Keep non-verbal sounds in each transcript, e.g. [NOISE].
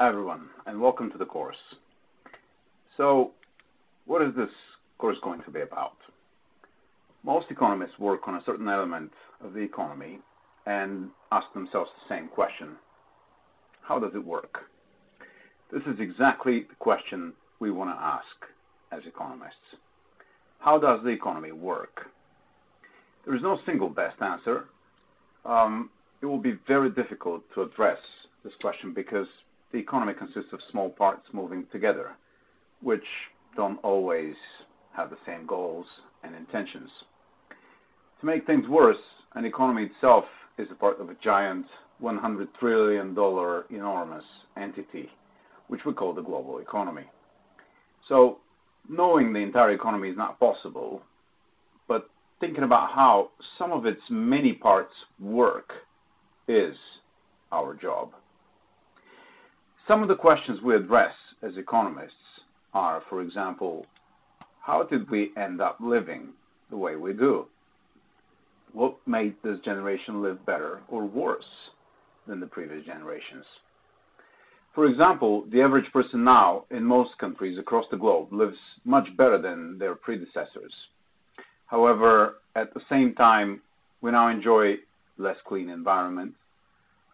Hi everyone, and welcome to the course. So, what is this course going to be about? Most economists work on a certain element of the economy and ask themselves the same question. How does it work? This is exactly the question we want to ask as economists. How does the economy work? There is no single best answer. Um, it will be very difficult to address this question because the economy consists of small parts moving together, which don't always have the same goals and intentions. To make things worse, an economy itself is a part of a giant $100 trillion enormous entity, which we call the global economy. So, knowing the entire economy is not possible, but thinking about how some of its many parts work is our job. Some of the questions we address as economists are, for example, how did we end up living the way we do? What made this generation live better or worse than the previous generations? For example, the average person now in most countries across the globe lives much better than their predecessors. However, at the same time, we now enjoy less clean environment,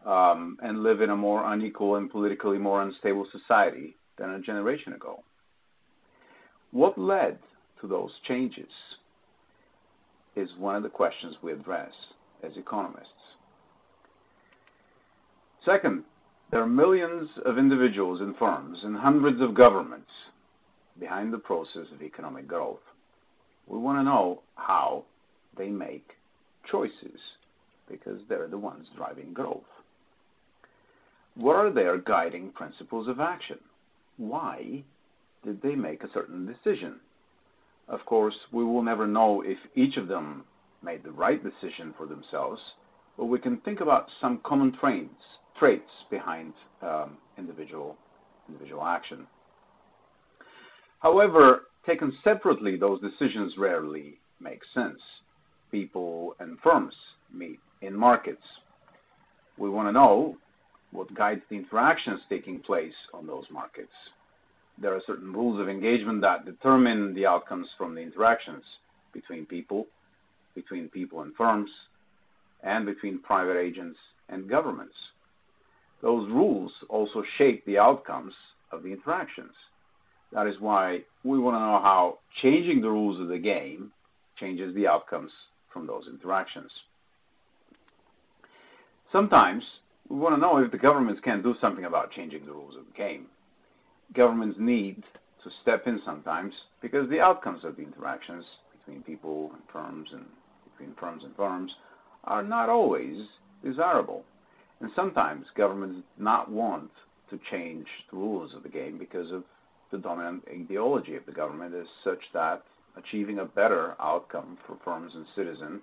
um, and live in a more unequal and politically more unstable society than a generation ago. What led to those changes is one of the questions we address as economists. Second, there are millions of individuals and firms and hundreds of governments behind the process of economic growth. We want to know how they make choices because they're the ones driving growth. What are their guiding principles of action? Why did they make a certain decision? Of course, we will never know if each of them made the right decision for themselves, but we can think about some common traits, traits behind um, individual, individual action. However, taken separately, those decisions rarely make sense. People and firms meet in markets. We want to know what guides the interactions taking place on those markets. There are certain rules of engagement that determine the outcomes from the interactions between people, between people and firms, and between private agents and governments. Those rules also shape the outcomes of the interactions. That is why we want to know how changing the rules of the game changes the outcomes from those interactions. Sometimes we want to know if the governments can do something about changing the rules of the game. Governments need to step in sometimes because the outcomes of the interactions between people and firms and between firms and firms are not always desirable. And sometimes governments not want to change the rules of the game because of the dominant ideology of the government is such that achieving a better outcome for firms and citizens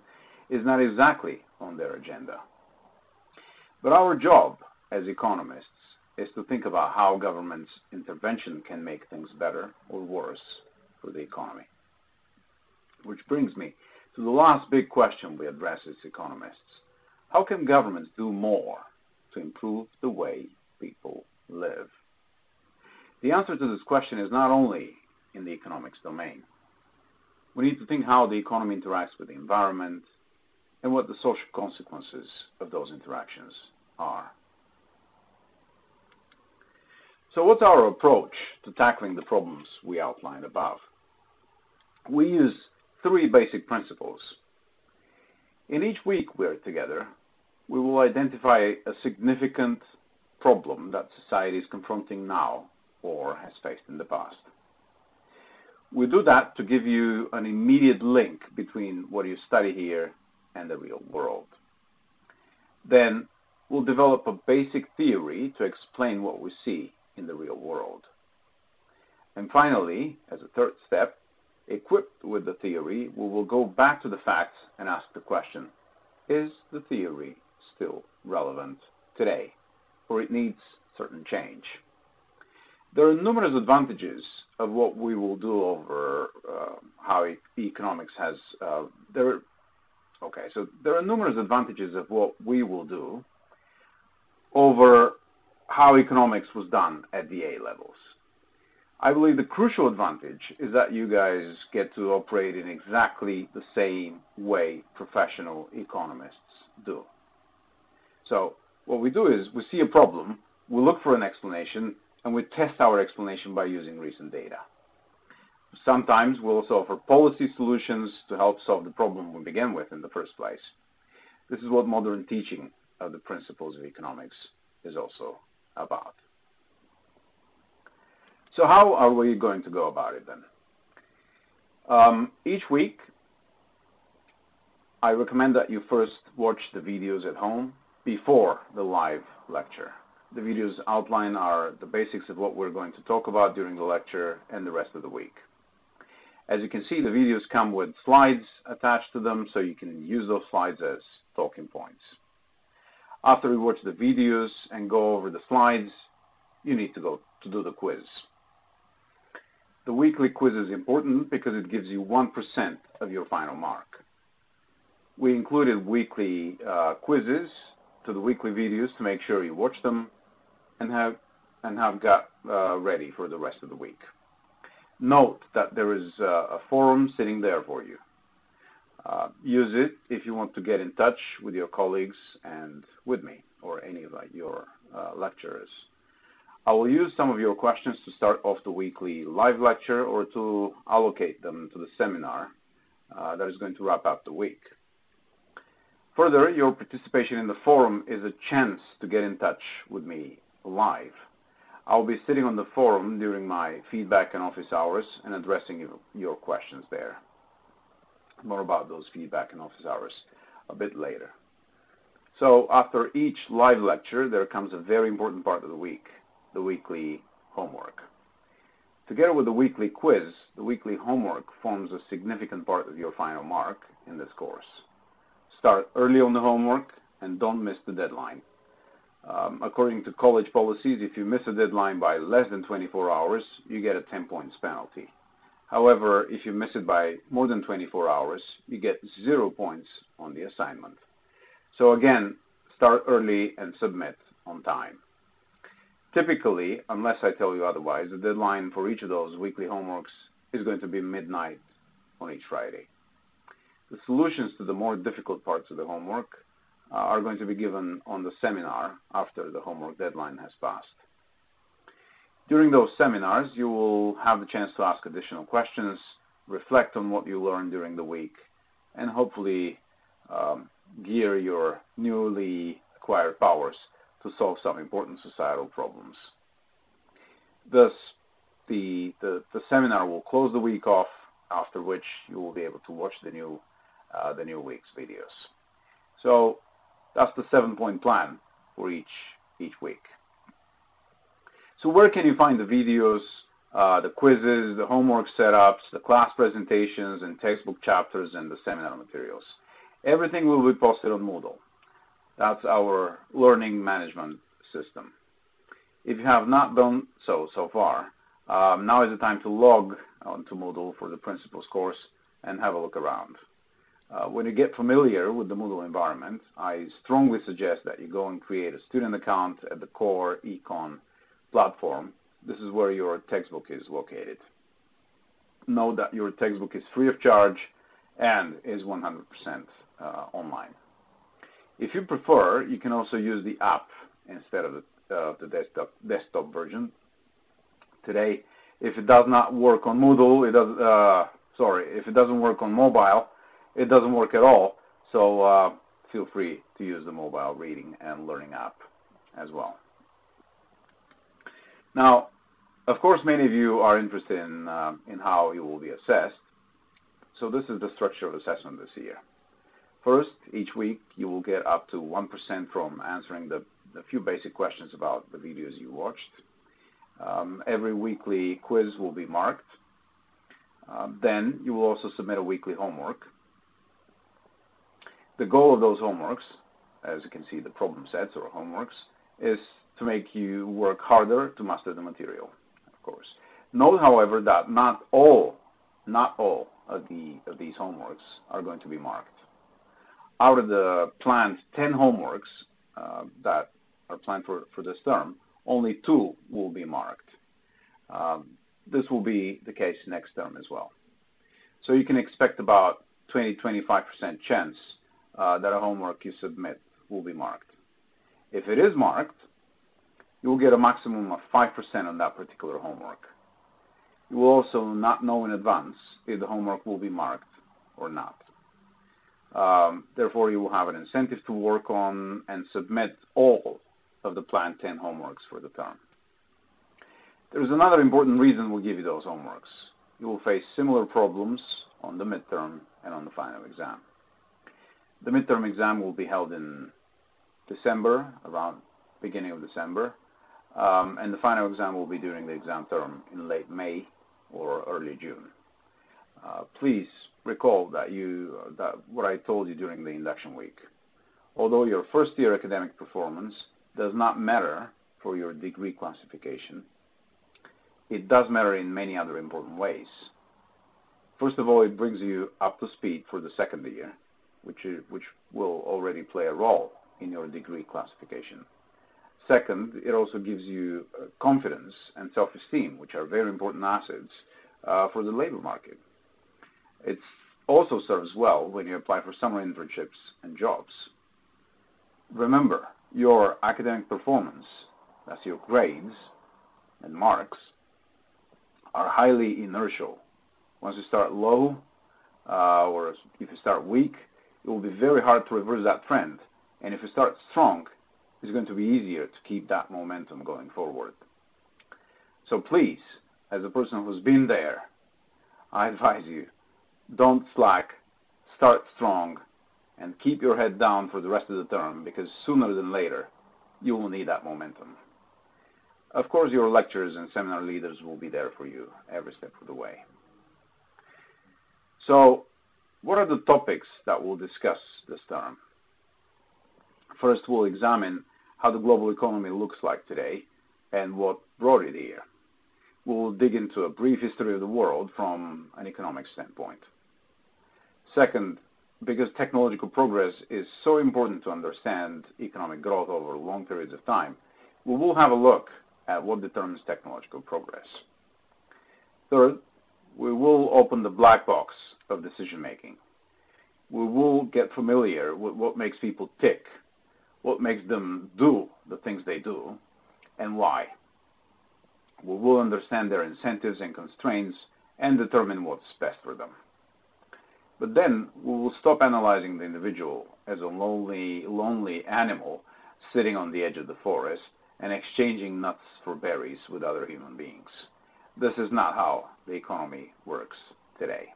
is not exactly on their agenda. But our job as economists is to think about how government's intervention can make things better or worse for the economy. Which brings me to the last big question we address as economists. How can governments do more to improve the way people live? The answer to this question is not only in the economics domain. We need to think how the economy interacts with the environment and what the social consequences of those interactions are. So what's our approach to tackling the problems we outlined above? We use three basic principles. In each week we're together, we will identify a significant problem that society is confronting now or has faced in the past. We do that to give you an immediate link between what you study here and the real world. Then we'll develop a basic theory to explain what we see in the real world. And finally, as a third step, equipped with the theory, we will go back to the facts and ask the question, is the theory still relevant today, or it needs certain change? There are numerous advantages of what we will do over uh, how economics has. Uh, there, okay, so there are numerous advantages of what we will do over how economics was done at the A levels. I believe the crucial advantage is that you guys get to operate in exactly the same way professional economists do. So what we do is we see a problem, we look for an explanation, and we test our explanation by using recent data. Sometimes we also offer policy solutions to help solve the problem we began with in the first place. This is what modern teaching of the principles of economics is also about. So how are we going to go about it then? Um, each week, I recommend that you first watch the videos at home before the live lecture. The videos outline are the basics of what we're going to talk about during the lecture and the rest of the week. As you can see, the videos come with slides attached to them, so you can use those slides as talking points. After you watch the videos and go over the slides, you need to go to do the quiz. The weekly quiz is important because it gives you 1% of your final mark. We included weekly uh, quizzes to the weekly videos to make sure you watch them and have and have got uh, ready for the rest of the week. Note that there is uh, a forum sitting there for you. Uh, use it if you want to get in touch with your colleagues and with me or any of your uh, lecturers. I will use some of your questions to start off the weekly live lecture or to allocate them to the seminar uh, that is going to wrap up the week. Further, your participation in the forum is a chance to get in touch with me live. I'll be sitting on the forum during my feedback and office hours and addressing your questions there. More about those feedback and office hours a bit later. So after each live lecture, there comes a very important part of the week, the weekly homework. Together with the weekly quiz, the weekly homework forms a significant part of your final mark in this course. Start early on the homework and don't miss the deadline. Um, according to college policies, if you miss a deadline by less than 24 hours, you get a 10 points penalty. However, if you miss it by more than 24 hours, you get zero points on the assignment. So again, start early and submit on time. Typically, unless I tell you otherwise, the deadline for each of those weekly homeworks is going to be midnight on each Friday. The solutions to the more difficult parts of the homework are going to be given on the seminar after the homework deadline has passed. During those seminars, you will have the chance to ask additional questions, reflect on what you learned during the week, and hopefully um, gear your newly acquired powers to solve some important societal problems. Thus, the, the, the, seminar will close the week off, after which you will be able to watch the new, uh, the new week's videos. So that's the seven-point plan for each, each week. So where can you find the videos, uh, the quizzes, the homework setups, the class presentations, and textbook chapters, and the seminar materials? Everything will be posted on Moodle. That's our learning management system. If you have not done so so far, um, now is the time to log onto Moodle for the Principles course and have a look around. Uh, when you get familiar with the Moodle environment, I strongly suggest that you go and create a student account at the CORE Econ platform, this is where your textbook is located. Note that your textbook is free of charge and is 100% uh, online. If you prefer, you can also use the app instead of the, uh, the desktop, desktop version. Today, if it does not work on Moodle, it does. Uh, sorry, if it doesn't work on mobile, it doesn't work at all. So uh, feel free to use the mobile reading and learning app as well. Now, of course, many of you are interested in, uh, in how you will be assessed. So this is the structure of assessment this year. First, each week you will get up to 1% from answering the, the few basic questions about the videos you watched. Um, every weekly quiz will be marked. Um, then you will also submit a weekly homework. The goal of those homeworks, as you can see the problem sets or homeworks, is to make you work harder to master the material, of course. Note, however, that not all, not all of the of these homeworks are going to be marked. Out of the planned 10 homeworks uh, that are planned for, for this term, only two will be marked. Um, this will be the case next term as well. So you can expect about 20-25% chance uh, that a homework you submit will be marked. If it is marked, you will get a maximum of 5% on that particular homework. You will also not know in advance if the homework will be marked or not. Um, therefore, you will have an incentive to work on and submit all of the planned 10 homeworks for the term. There's another important reason we'll give you those homeworks. You will face similar problems on the midterm and on the final exam. The midterm exam will be held in December, around beginning of December, um, and the final exam will be during the exam term in late May or early June. Uh, please recall that you that what I told you during the induction week. Although your first year academic performance does not matter for your degree classification, it does matter in many other important ways. First of all, it brings you up to speed for the second year, which is, which will already play a role in your degree classification. Second, it also gives you uh, confidence and self-esteem, which are very important assets uh, for the labor market. It also serves well when you apply for summer internships and jobs. Remember, your academic performance, that's your grades and marks, are highly inertial. Once you start low, uh, or if you start weak, it will be very hard to reverse that trend. And if you start strong, it's going to be easier to keep that momentum going forward. So please, as a person who's been there, I advise you, don't slack, start strong, and keep your head down for the rest of the term because sooner than later, you will need that momentum. Of course, your lecturers and seminar leaders will be there for you every step of the way. So, what are the topics that we'll discuss this term? First, we'll examine how the global economy looks like today and what brought it here. We'll dig into a brief history of the world from an economic standpoint. Second, because technological progress is so important to understand economic growth over long periods of time, we will have a look at what determines technological progress. Third, we will open the black box of decision making. We will get familiar with what makes people tick what makes them do the things they do and why. We will understand their incentives and constraints and determine what's best for them. But then we will stop analyzing the individual as a lonely, lonely animal sitting on the edge of the forest and exchanging nuts for berries with other human beings. This is not how the economy works today.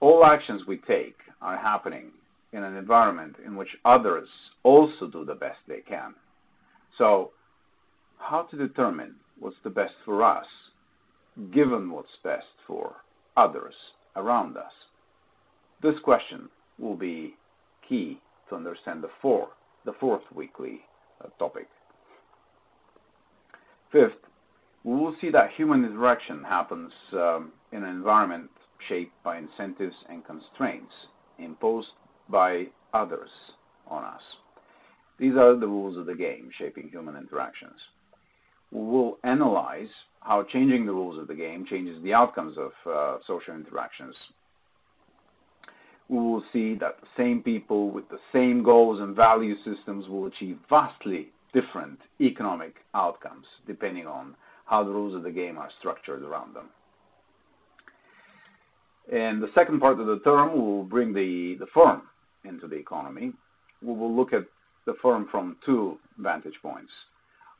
All actions we take are happening in an environment in which others also do the best they can. So, how to determine what's the best for us, given what's best for others around us? This question will be key to understand the fourth, the fourth weekly uh, topic. Fifth, we will see that human interaction happens um, in an environment shaped by incentives and constraints imposed by others on us. These are the rules of the game shaping human interactions. We will analyze how changing the rules of the game changes the outcomes of uh, social interactions. We will see that the same people with the same goals and value systems will achieve vastly different economic outcomes depending on how the rules of the game are structured around them. In the second part of the term, will bring the, the firm into the economy. We will look at the firm from two vantage points.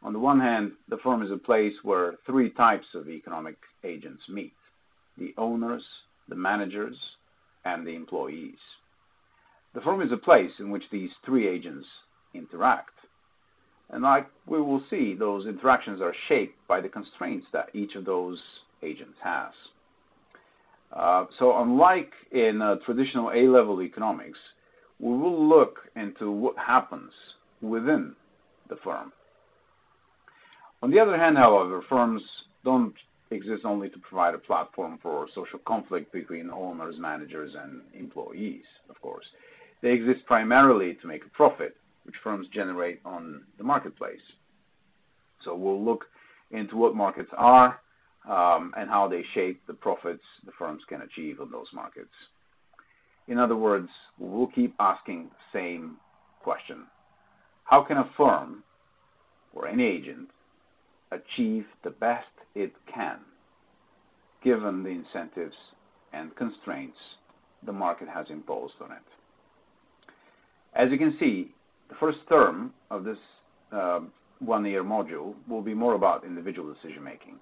On the one hand, the firm is a place where three types of economic agents meet the owners, the managers, and the employees. The firm is a place in which these three agents interact. And like we will see, those interactions are shaped by the constraints that each of those agents has. Uh, so unlike in uh, traditional A-level economics, we will look into what happens within the firm. On the other hand, however, firms don't exist only to provide a platform for social conflict between owners, managers, and employees, of course. They exist primarily to make a profit, which firms generate on the marketplace. So we'll look into what markets are and how they shape the profits the firms can achieve on those markets. In other words, we'll keep asking the same question. How can a firm or any agent achieve the best it can given the incentives and constraints the market has imposed on it? As you can see, the first term of this uh, one-year module will be more about individual decision-making.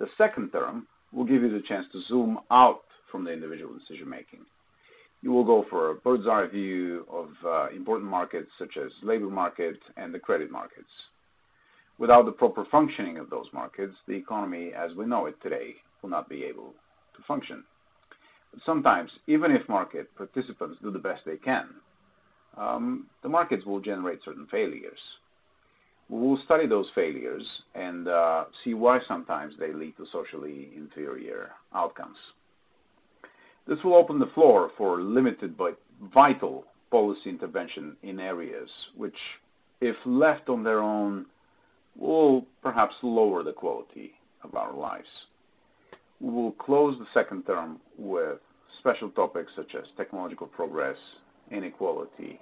The second term will give you the chance to zoom out from the individual decision-making. You will go for a bird's eye view of uh, important markets such as labor market and the credit markets. Without the proper functioning of those markets, the economy as we know it today will not be able to function. But sometimes, even if market participants do the best they can, um, the markets will generate certain failures. We will study those failures and uh, see why sometimes they lead to socially inferior outcomes. This will open the floor for limited but vital policy intervention in areas which, if left on their own, will perhaps lower the quality of our lives. We will close the second term with special topics such as technological progress, inequality,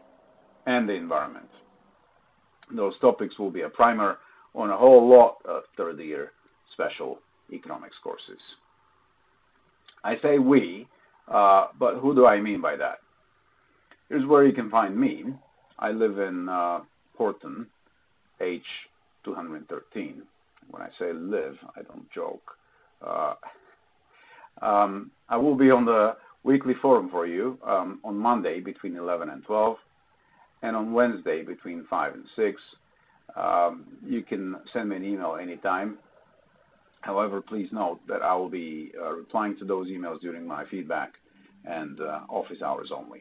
and the environment. Those topics will be a primer on a whole lot of third year special economics courses. I say we, uh, but who do I mean by that? Here's where you can find me. I live in uh, Horton, H213. When I say live, I don't joke. Uh, [LAUGHS] um, I will be on the weekly forum for you um, on Monday between 11 and 12, and on Wednesday between 5 and 6. Um, you can send me an email anytime. However, please note that I will be uh, replying to those emails during my feedback and uh, office hours only.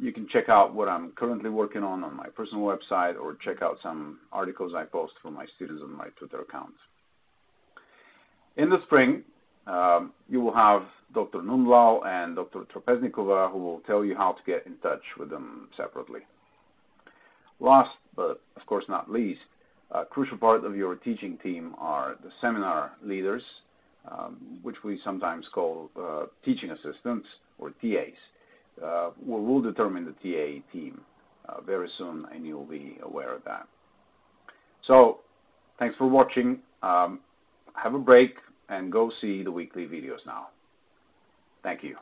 You can check out what I'm currently working on on my personal website or check out some articles I post for my students on my Twitter account. In the spring, um, you will have Dr. Nundlau and Dr. Trapeznikova who will tell you how to get in touch with them separately. Last, but of course not least, a crucial part of your teaching team are the seminar leaders, um, which we sometimes call uh, teaching assistants or TAs. Uh, we will determine the TA team uh, very soon, and you'll be aware of that. So, thanks for watching. Um, have a break and go see the weekly videos now. Thank you.